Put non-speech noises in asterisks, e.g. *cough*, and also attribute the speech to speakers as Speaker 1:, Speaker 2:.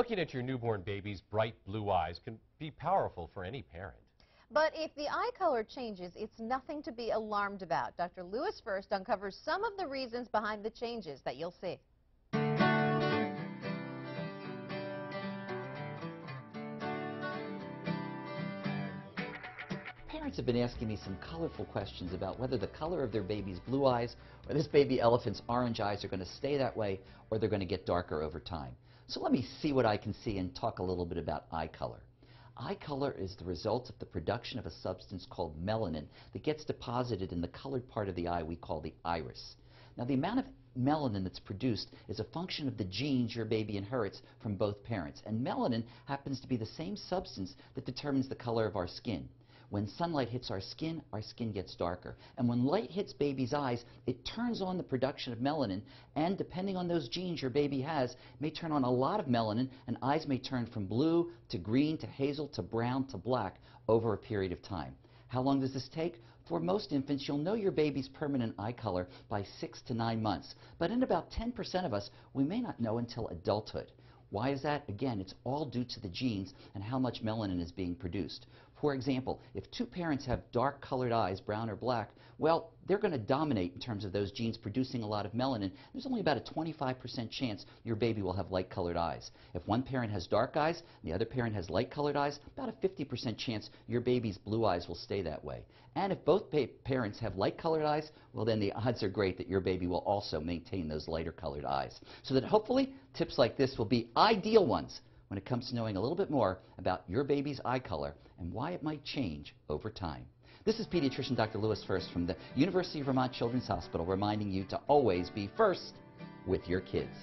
Speaker 1: Looking at your newborn baby's bright blue eyes can be powerful for any parent.
Speaker 2: But if the eye color changes, it's nothing to be alarmed about. Dr. Lewis First uncovers some of the reasons behind the changes that you'll see.
Speaker 3: Parents have been asking me some colorful questions about whether the color of their baby's blue eyes or this baby elephant's orange eyes are going to stay that way or they're going to get darker over time. So let me see what I can see and talk a little bit about eye color. Eye color is the result of the production of a substance called melanin that gets deposited in the colored part of the eye we call the iris. Now the amount of melanin that's produced is a function of the genes your baby inherits from both parents. And melanin happens to be the same substance that determines the color of our skin. When sunlight hits our skin, our skin gets darker. And when light hits baby's eyes, it turns on the production of melanin. And depending on those genes your baby has, may turn on a lot of melanin, and eyes may turn from blue to green to hazel to brown to black over a period of time. How long does this take? For most infants, you'll know your baby's permanent eye color by six to nine months. But in about 10% of us, we may not know until adulthood. Why is that? Again, it's all due to the genes and how much melanin is being produced. For example, if two parents have dark colored eyes, brown or black, well, they're going to dominate in terms of those genes producing a lot of melanin. There's only about a 25% chance your baby will have light colored eyes. If one parent has dark eyes and the other parent has light colored eyes, about a 50% chance your baby's blue eyes will stay that way. And if both pa parents have light colored eyes, well then the *laughs* odds are great that your baby will also maintain those lighter colored eyes. So that hopefully tips like this will be ideal ones when it comes to knowing a little bit more about your baby's eye color and why it might change over time. This is pediatrician Dr. Lewis First from the University of Vermont Children's Hospital reminding you to always be first with your kids.